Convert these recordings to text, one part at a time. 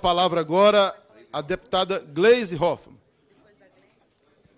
palavra agora a deputada Gleise Hoffmann.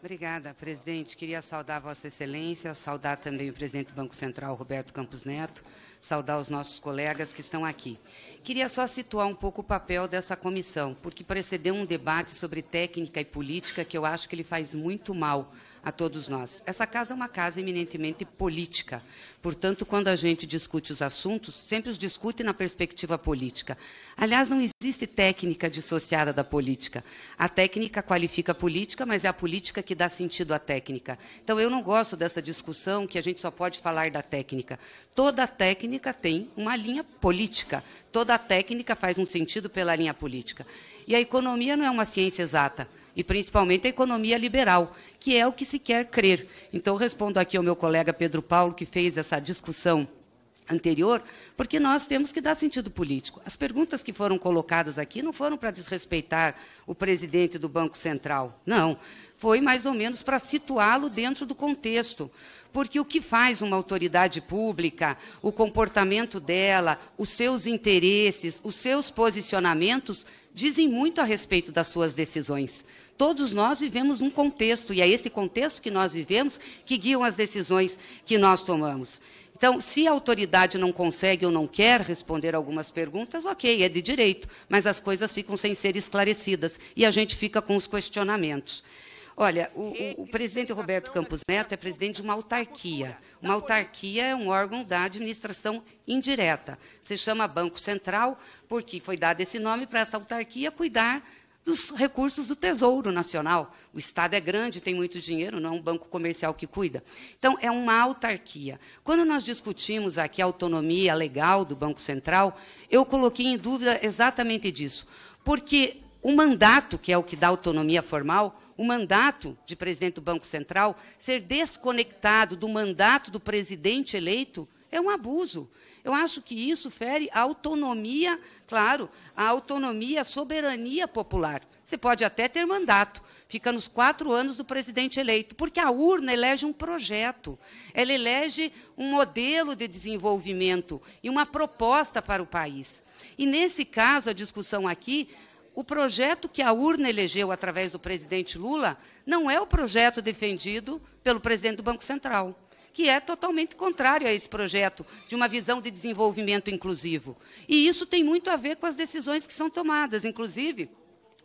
Obrigada, presidente. Queria saudar Vossa Excelência, saudar também o presidente do Banco Central, Roberto Campos Neto, saudar os nossos colegas que estão aqui. Queria só situar um pouco o papel dessa comissão, porque precedeu um debate sobre técnica e política que eu acho que ele faz muito mal a todos nós. Essa casa é uma casa eminentemente política. Portanto, quando a gente discute os assuntos, sempre os discute na perspectiva política. Aliás, não existe técnica dissociada da política. A técnica qualifica a política, mas é a política que dá sentido à técnica. Então, eu não gosto dessa discussão que a gente só pode falar da técnica. Toda técnica tem uma linha política. Toda técnica faz um sentido pela linha política. E a economia não é uma ciência exata e principalmente a economia liberal, que é o que se quer crer. Então, respondo aqui ao meu colega Pedro Paulo, que fez essa discussão anterior, porque nós temos que dar sentido político. As perguntas que foram colocadas aqui não foram para desrespeitar o presidente do Banco Central, não. Foi mais ou menos para situá-lo dentro do contexto. Porque o que faz uma autoridade pública, o comportamento dela, os seus interesses, os seus posicionamentos, dizem muito a respeito das suas decisões. Todos nós vivemos num contexto, e é esse contexto que nós vivemos que guiam as decisões que nós tomamos. Então, se a autoridade não consegue ou não quer responder algumas perguntas, ok, é de direito, mas as coisas ficam sem ser esclarecidas e a gente fica com os questionamentos. Olha, o, o, presidente Roberto Campos Neto é presidente de uma autarquia. Uma autarquia é um órgão da administração indireta. Se chama Banco Central, porque foi dado esse nome para essa autarquia cuidar dos recursos do Tesouro Nacional. O Estado é grande, tem muito dinheiro, não é um banco comercial que cuida. Então, é uma autarquia. Quando nós discutimos aqui a autonomia legal do Banco Central, eu coloquei em dúvida exatamente disso. Porque o mandato, que é o que dá autonomia formal, o mandato de presidente do Banco Central, ser desconectado do mandato do presidente eleito, é um abuso. Eu acho que isso fere a autonomia, claro, a autonomia, a soberania popular. Você pode até ter mandato, fica nos quatro anos do presidente eleito, porque a urna elege um projeto, ela elege um modelo de desenvolvimento e uma proposta para o país. E, nesse caso, a discussão aqui, o projeto que a urna elegeu através do presidente Lula não é o projeto defendido pelo presidente do Banco Central que é totalmente contrário a esse projeto de uma visão de desenvolvimento inclusivo. E isso tem muito a ver com as decisões que são tomadas, inclusive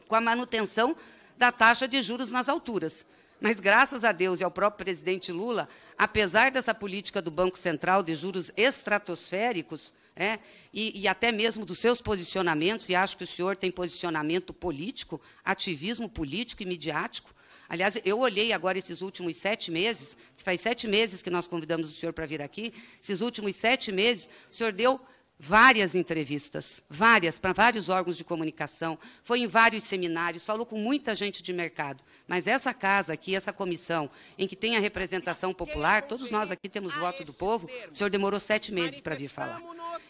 com a manutenção da taxa de juros nas alturas. Mas, graças a Deus e ao próprio presidente Lula, apesar dessa política do Banco Central de juros estratosféricos, é, e, e, até mesmo dos seus posicionamentos, e acho que o senhor tem posicionamento político, ativismo político e midiático, Aliás, eu olhei agora esses últimos sete meses, que faz sete meses que nós convidamos o senhor para vir aqui, esses últimos sete meses, o senhor deu várias entrevistas, várias, para vários órgãos de comunicação, foi em vários seminários, falou com muita gente de mercado. Mas essa casa aqui, essa comissão, em que tem a representação popular, todos nós aqui temos voto do povo, o senhor demorou sete meses para vir falar.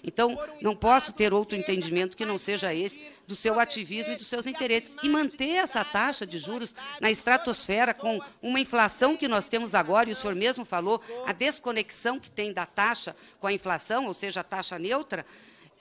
Então, não posso ter outro entendimento que não seja esse do seu ativismo e dos seus interesses. E manter essa taxa de juros na estratosfera com uma inflação que nós temos agora, e o senhor mesmo falou, a desconexão que tem da taxa com a inflação, ou seja, a taxa neutra,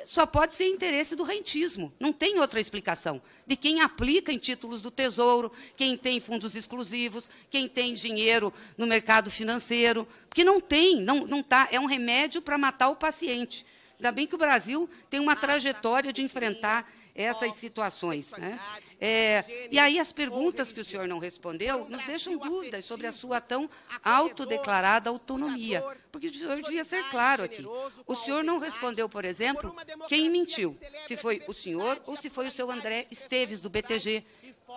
só pode ser interesse do rentismo. Não tem outra explicação. De quem aplica em títulos do Tesouro, quem tem fundos exclusivos, quem tem dinheiro no mercado financeiro. Porque não tem, não, não tá, é um remédio para matar o paciente. Ainda bem que o Brasil tem uma trajetória de enfrentar essas situações. Né? É, e aí as perguntas que o senhor não respondeu nos deixam dúvidas sobre a sua tão autodeclarada autonomia. Porque o senhor devia ser claro aqui. O senhor não respondeu, por exemplo, quem mentiu, se foi o senhor ou se foi o seu André Esteves, do BTG.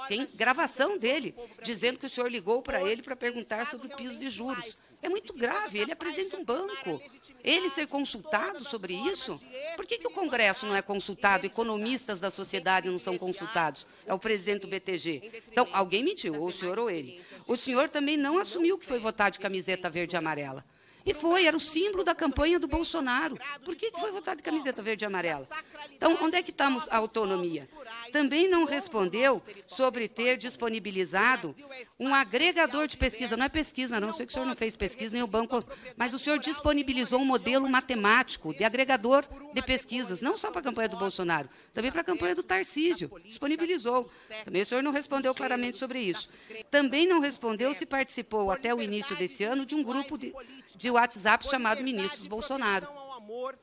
Tem gravação dele, dizendo que o senhor ligou para ele para perguntar sobre o piso de juros. É muito grave, ele é presidente de um banco. Ele ser consultado sobre isso? Por que, que o Congresso não é consultado? Economistas da sociedade não são consultados? É o presidente do BTG. Então, alguém mentiu, ou o senhor ou ele. O senhor também não assumiu que foi votar de camiseta verde e amarela. E foi, era o símbolo da campanha do Bolsonaro. Por que foi votado de camiseta verde e amarela? Então, onde é que estamos a autonomia? Também não respondeu sobre ter disponibilizado um agregador de pesquisa. Não é pesquisa, não. sei que o senhor não fez pesquisa, nem o banco. Mas o senhor disponibilizou um modelo matemático de agregador de pesquisas, não só para a campanha do Bolsonaro, também para a campanha do Tarcísio. Disponibilizou. Também o senhor não respondeu claramente sobre isso. Também não respondeu se participou até o início desse ano de um grupo de, de WhatsApp chamado Ministros Bolsonaro.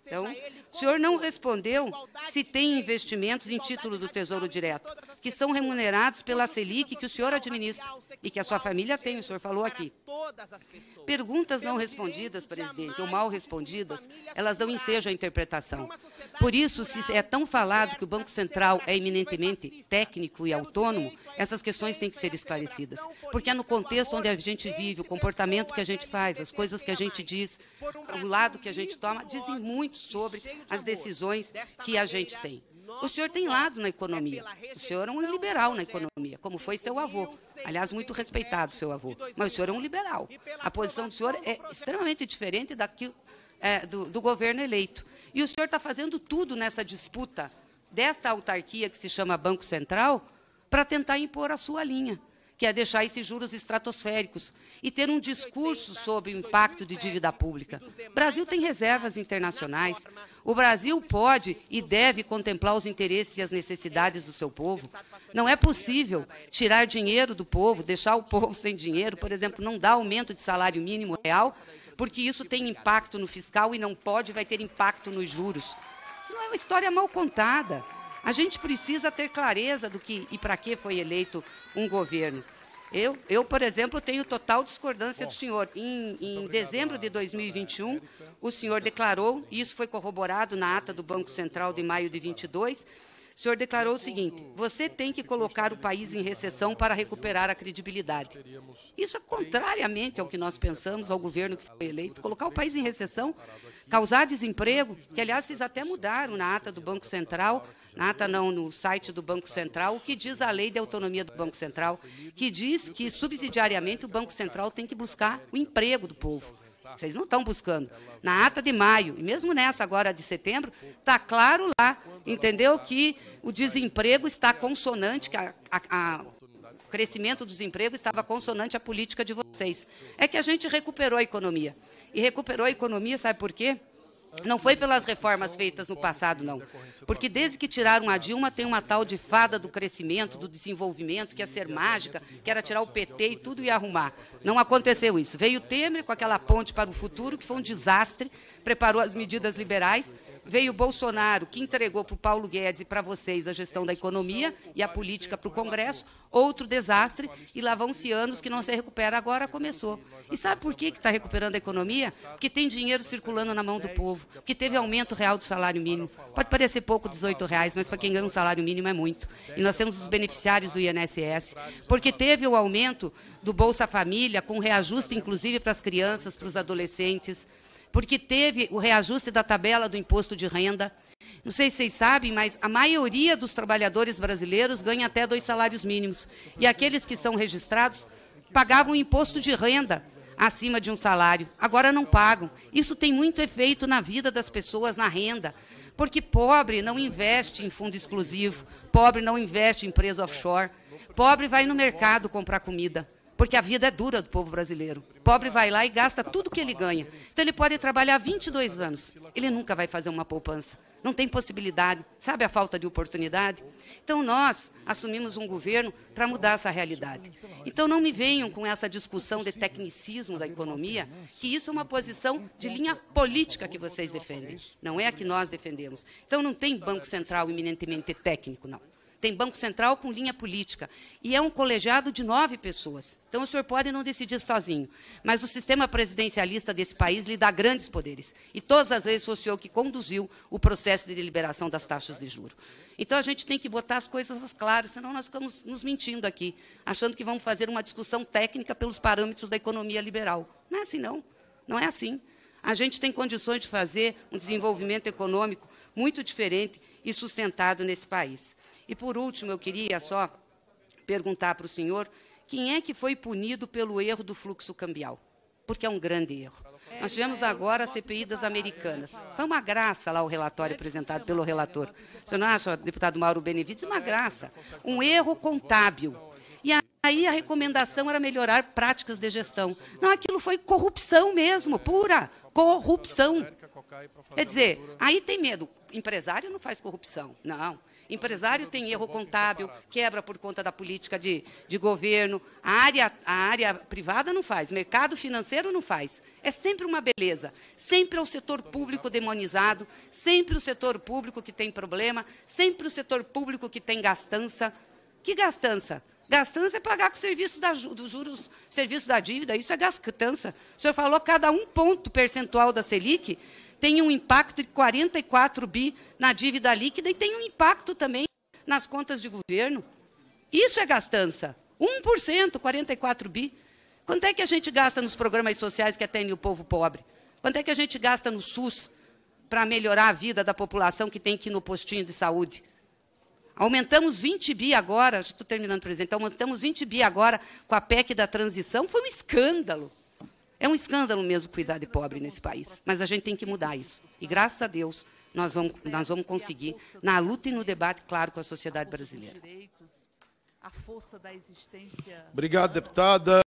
Então, o senhor não respondeu se tem investimentos em título do Tesouro Direto, que são remunerados pela Selic que o senhor administra e que a sua família tem, o senhor falou aqui. Perguntas não respondidas, presidente, ou mal respondidas, elas dão ensejo à interpretação. Por isso, se é tão falado que o Banco Central é eminentemente técnico e autônomo, essas questões têm que ser esclarecidas. Porque é no contexto onde a gente vive, o comportamento que a gente faz, as coisas que a gente diz, o lado que a gente toma, dizem muito sobre as decisões que a gente tem. O senhor tem lado na economia. O senhor é um liberal na economia, como foi seu avô. Aliás, muito respeitado seu avô. Mas o senhor é um liberal. A posição do senhor é extremamente diferente daquilo, é, do, do governo eleito. E o senhor está fazendo tudo nessa disputa desta autarquia que se chama Banco Central para tentar impor a sua linha, que é deixar esses juros estratosféricos e ter um discurso sobre o impacto de dívida pública. O Brasil tem reservas internacionais. O Brasil pode e deve contemplar os interesses e as necessidades do seu povo. Não é possível tirar dinheiro do povo, deixar o povo sem dinheiro, por exemplo, não dar aumento de salário mínimo real, porque isso tem impacto no fiscal e não pode, vai ter impacto nos juros. Isso não é uma história mal contada. A gente precisa ter clareza do que e para que foi eleito um governo. Eu, eu, por exemplo, tenho total discordância do senhor. Em, em dezembro de 2021, o senhor declarou, e isso foi corroborado na ata do Banco Central de maio de 22, o senhor declarou o seguinte: você tem que colocar o país em recessão para recuperar a credibilidade. Isso é contrariamente ao que nós pensamos, ao governo que foi eleito. Colocar o país em recessão, causar desemprego, que aliás vocês até mudaram na ata do Banco Central Nata não, no site do Banco Central, o que diz a lei de autonomia do Banco Central, que diz que subsidiariamente o Banco Central tem que buscar o emprego do povo. Vocês não estão buscando. Na ata de maio, e mesmo nessa agora de setembro, está claro lá, entendeu? Que o desemprego está consonante, que a, a, a, o crescimento do desemprego estava consonante à política de vocês. É que a gente recuperou a economia. E recuperou a economia, sabe por quê? Não foi pelas reformas feitas no passado, não. Porque desde que tiraram a Dilma, tem uma tal de fada do crescimento, do desenvolvimento, que ia ser mágica, que era tirar o PT e tudo ia arrumar. Não aconteceu isso. Veio Temer com aquela ponte para o futuro, que foi um desastre, preparou as medidas liberais, Veio Bolsonaro, que entregou para o Paulo Guedes e para vocês a gestão da economia e a política para o Congresso, outro desastre, e lá vão-se anos que não se recupera, agora começou. E sabe por que está recuperando a economia? Porque tem dinheiro circulando na mão do povo, porque teve aumento real do salário mínimo. Pode parecer pouco, 18 reais, mas para quem ganha um salário mínimo é muito. E nós temos os beneficiários do INSS, porque teve o aumento do Bolsa Família, com reajuste, inclusive, para as crianças, para os adolescentes, porque teve o reajuste da tabela do imposto de renda. Não sei se vocês sabem, mas a maioria dos trabalhadores brasileiros ganha até dois salários mínimos. E aqueles que são registrados pagavam imposto de renda acima de um salário. Agora não pagam. Isso tem muito efeito na vida das pessoas, na renda. Porque pobre não investe em fundo exclusivo, pobre não investe em empresa offshore, pobre vai no mercado comprar comida porque a vida é dura do povo brasileiro. O pobre vai lá e gasta tudo que ele ganha. Então ele pode trabalhar 22 anos, ele nunca vai fazer uma poupança. Não tem possibilidade. Sabe a falta de oportunidade? Então nós assumimos um governo para mudar essa realidade. Então não me venham com essa discussão de tecnicismo da economia, que isso é uma posição de linha política que vocês defendem, não é a que nós defendemos. Então não tem Banco Central eminentemente técnico, não tem Banco Central com linha política. E é um colegiado de nove pessoas. Então, o senhor pode não decidir sozinho. Mas o sistema presidencialista desse país lhe dá grandes poderes. E todas as vezes foi o senhor que conduziu o processo de deliberação das taxas de juros. Então, a gente tem que botar as coisas claras, senão nós ficamos nos mentindo aqui, achando que vamos fazer uma discussão técnica pelos parâmetros da economia liberal. Não é assim, não. Não é assim. A gente tem condições de fazer um desenvolvimento econômico muito diferente e sustentado nesse país. E, por último, eu queria só perguntar para o senhor quem é que foi punido pelo erro do fluxo cambial, porque é um grande erro. Nós tivemos agora a CPI das Americanas. Foi uma graça lá o relatório apresentado pelo relator. Você não acha, deputado Mauro Benevides, uma graça? Um erro contábil. E aí a recomendação era melhorar práticas de gestão. Não, aquilo foi corrupção mesmo, pura corrupção. Quer dizer, aí tem medo. Empresário não faz corrupção, não. Empresário tem erro contábil, quebra por conta da política de, de governo. A área, a área privada não faz, mercado financeiro não faz. É sempre uma beleza. Sempre é o setor público demonizado, sempre o setor público que tem problema, sempre o setor público que tem gastança. Que gastança? Gastança é pagar com o serviço da, dos juros, serviço da dívida, isso é gastança. O senhor falou que cada um ponto percentual da Selic tem um impacto de 44 bi na dívida líquida e tem um impacto também nas contas de governo. Isso é gastança. 1%, 44 bi. Quanto é que a gente gasta nos programas sociais que atendem o povo pobre? Quanto é que a gente gasta no SUS para melhorar a vida da população que tem que ir no postinho de saúde? Aumentamos 20 bi agora, estou terminando, presidente, aumentamos 20 bi agora com a PEC da transição, foi um escândalo. É um escândalo mesmo cuidar de pobre nesse país, mas a gente tem que mudar isso. E graças a Deus nós vamos, nós vamos conseguir, na luta e no debate, claro, com a sociedade brasileira. Obrigado, deputada.